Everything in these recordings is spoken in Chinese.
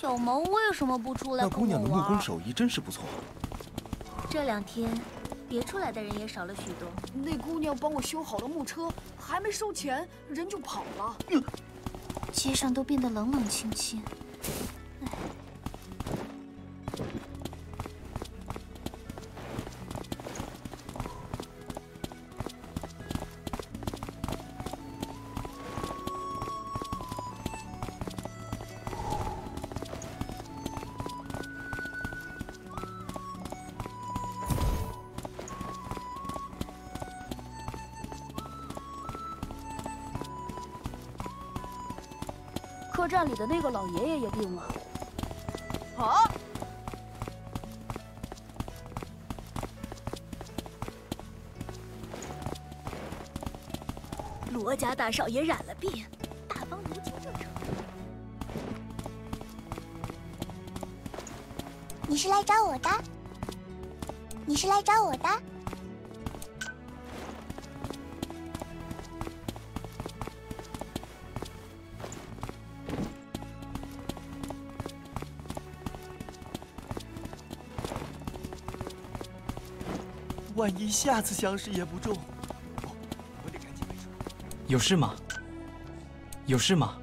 小萌为什么不出来那姑娘的木工手艺真是不错。这两天，别出来的人也少了许多。那姑娘帮我修好了木车，还没收钱，人就跑了。街上都变得冷冷清清。客栈里的那个老爷爷也病了。啊！罗家大少爷染了病，大方如今正常。你是来找我的？你是来找我的？万一下次相识也不中，我得赶紧没事。有事吗？有事吗？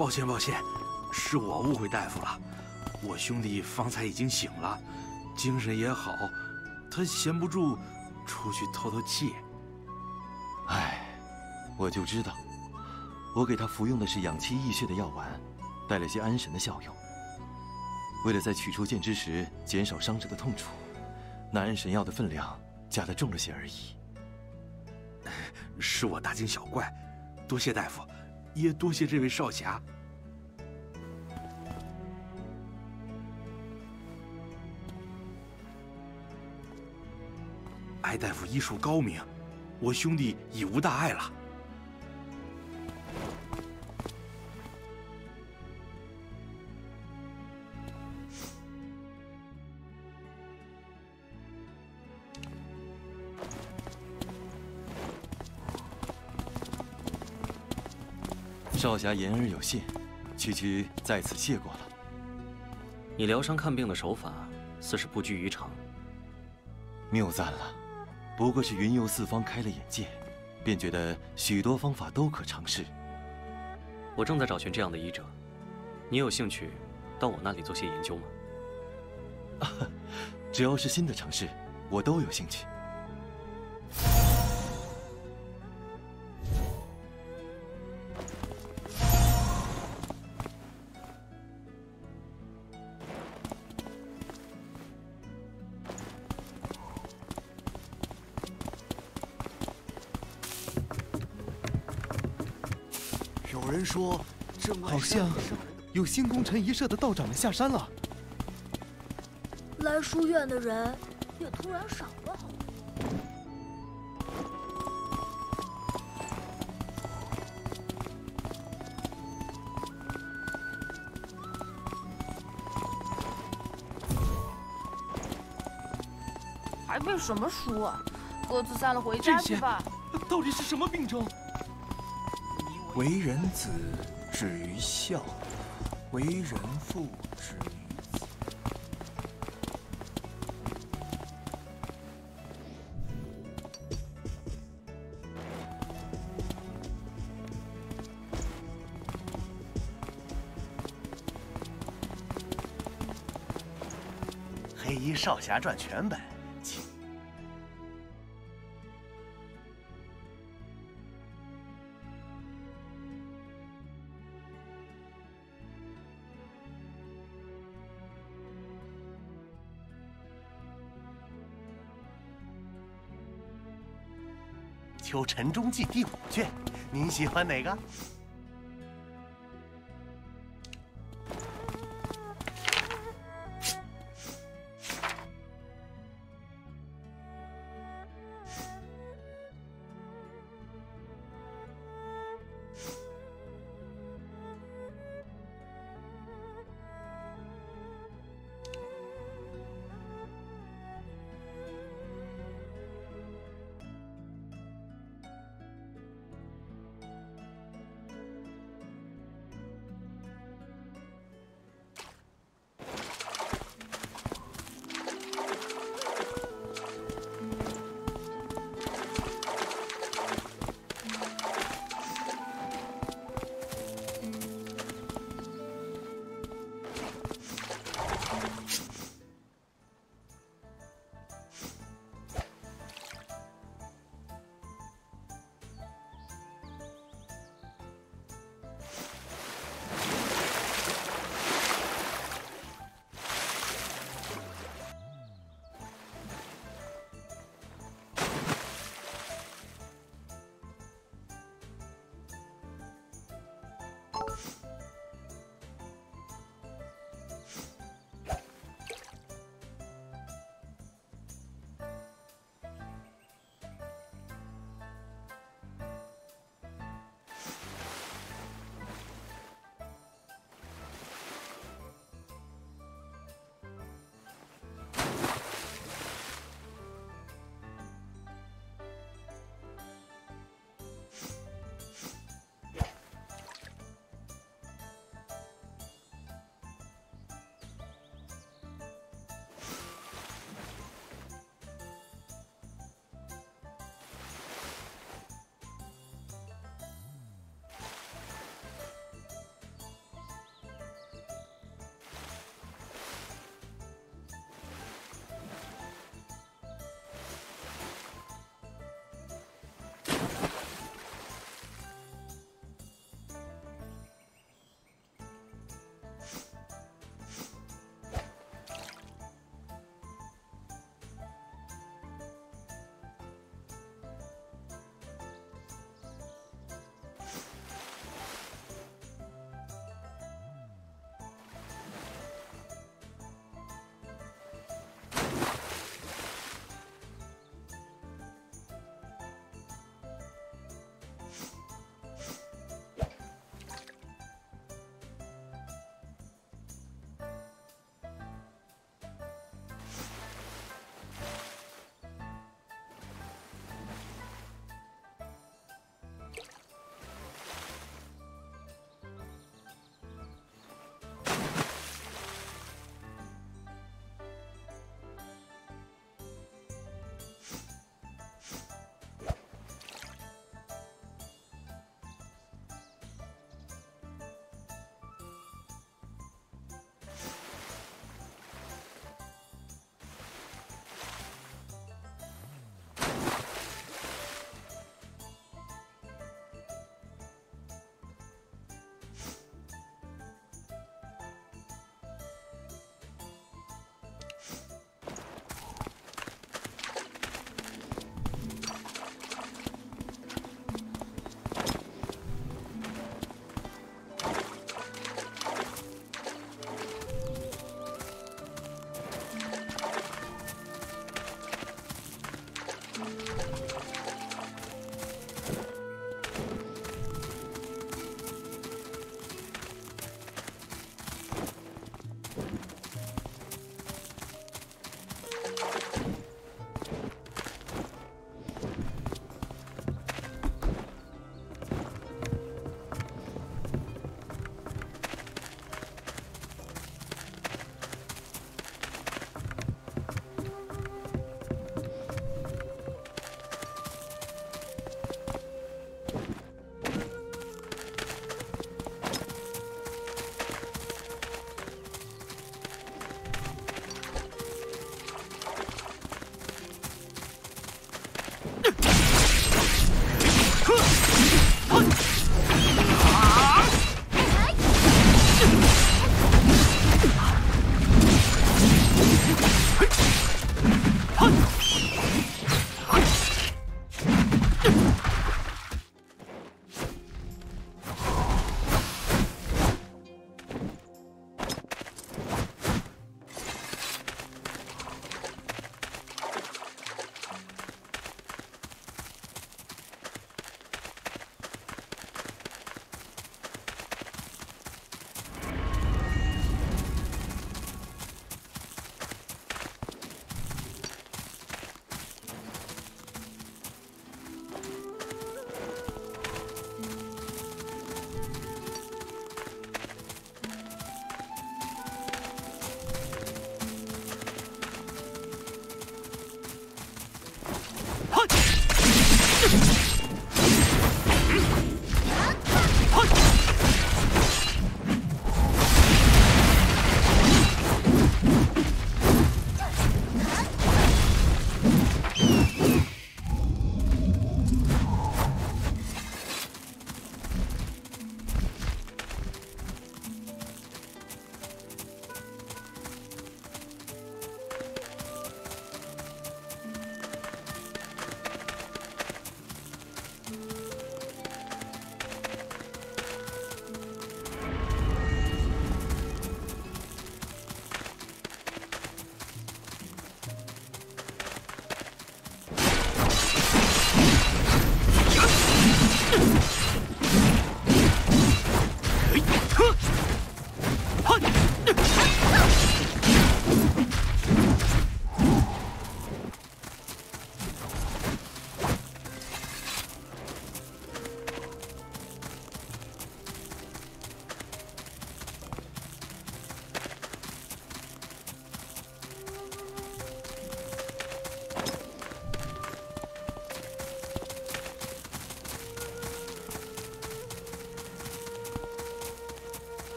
抱歉，抱歉，是我误会大夫了。我兄弟方才已经醒了，精神也好，他闲不住，出去透透气。唉，我就知道，我给他服用的是养气益血的药丸，带了些安神的效用。为了在取出剑之时减少伤者的痛楚，那安神药的分量加的重了些而已。是我大惊小怪，多谢大夫。也多谢这位少侠。艾大夫医术高明，我兄弟已无大碍了。少侠言而有信，区区在此谢过了。你疗伤看病的手法，似是不拘于常。谬赞了，不过是云游四方开了眼界，便觉得许多方法都可尝试。我正在找寻这样的医者，你有兴趣到我那里做些研究吗？啊 只要是新的尝试，我都有兴趣。说，好像有新功臣一社的道长们下山了。来书院的人也突然少了好多。还背什么书啊？各自散了，回家去吧。到底是什么病症？为人子，止于孝；为人父，止于子。黑衣少侠传全本。求《陈忠记》第五卷，您喜欢哪个？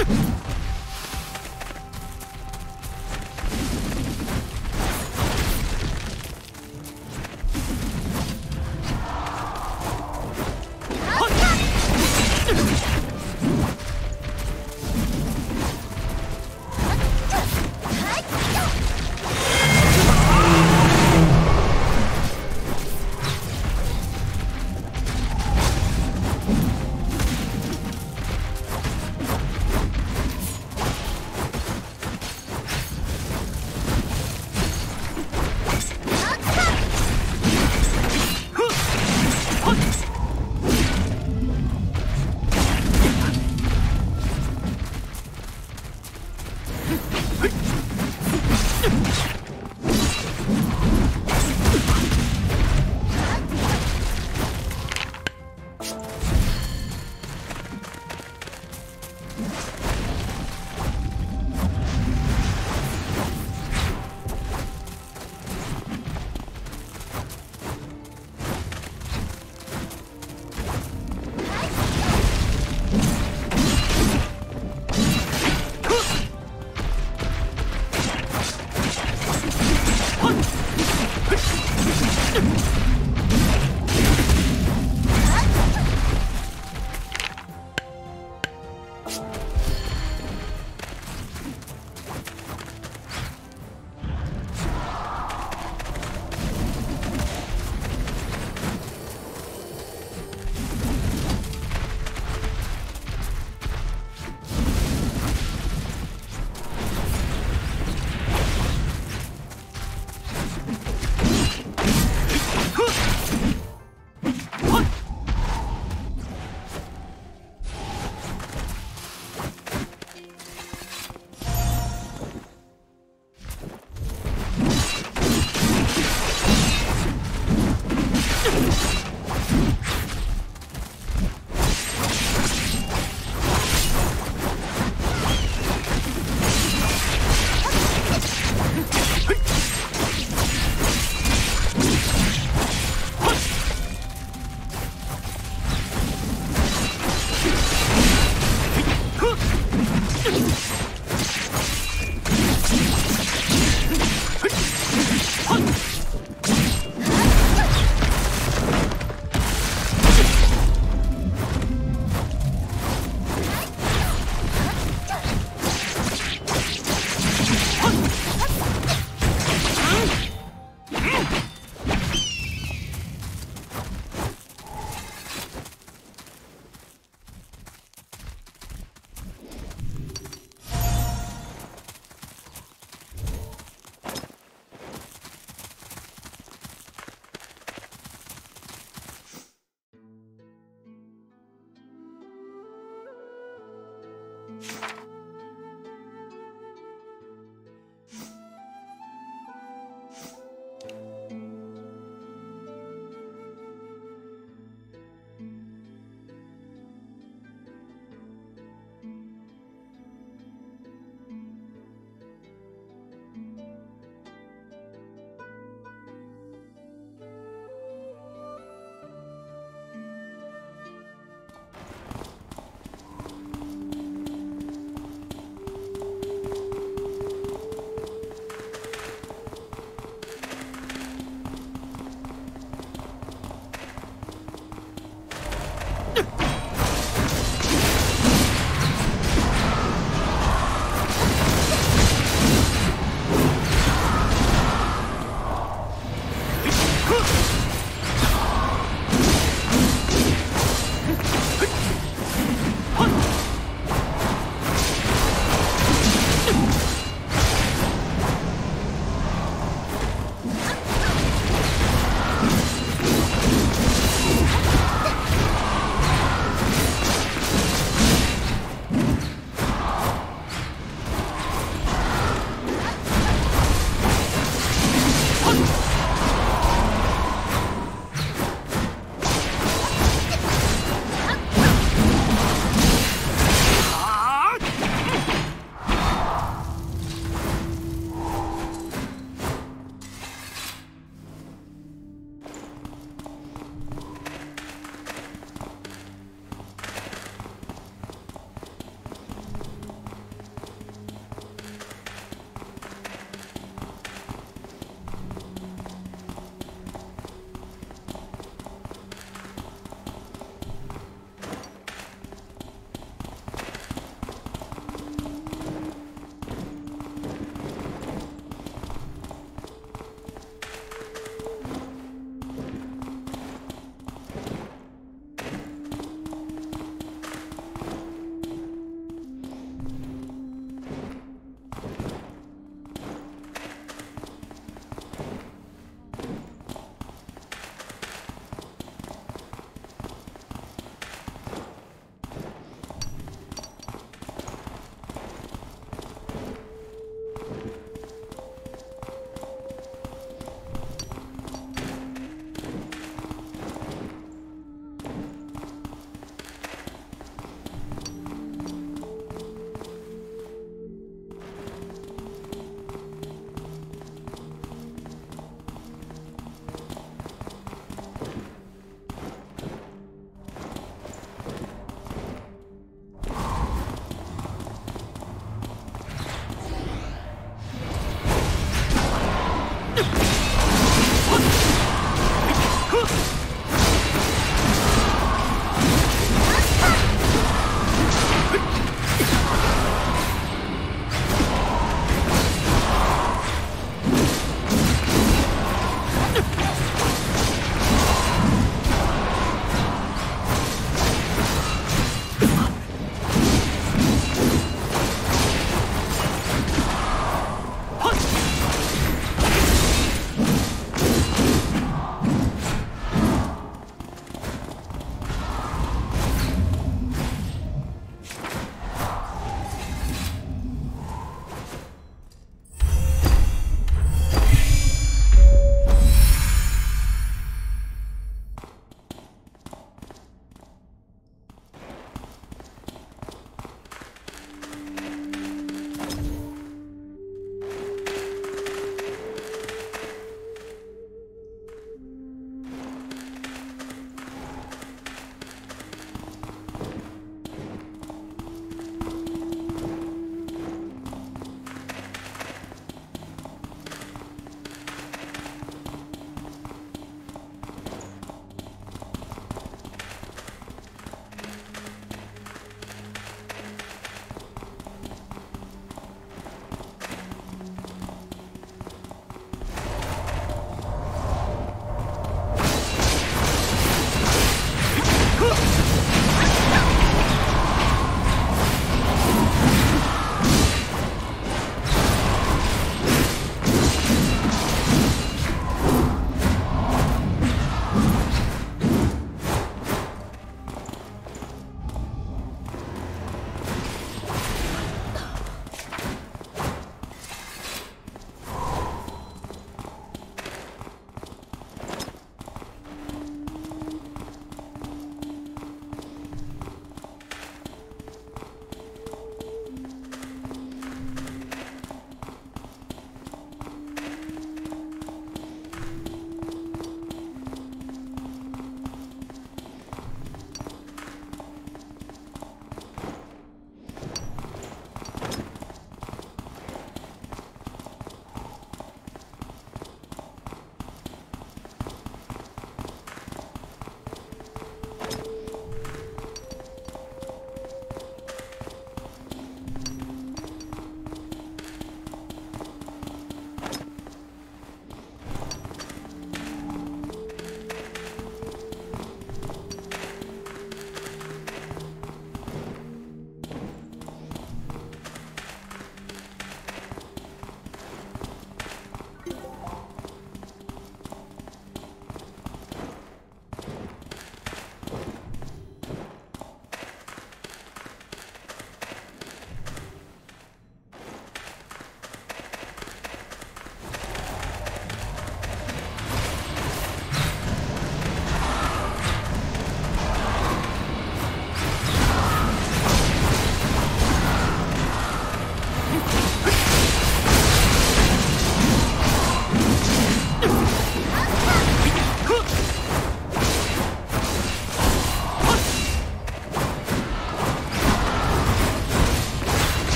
Ugh!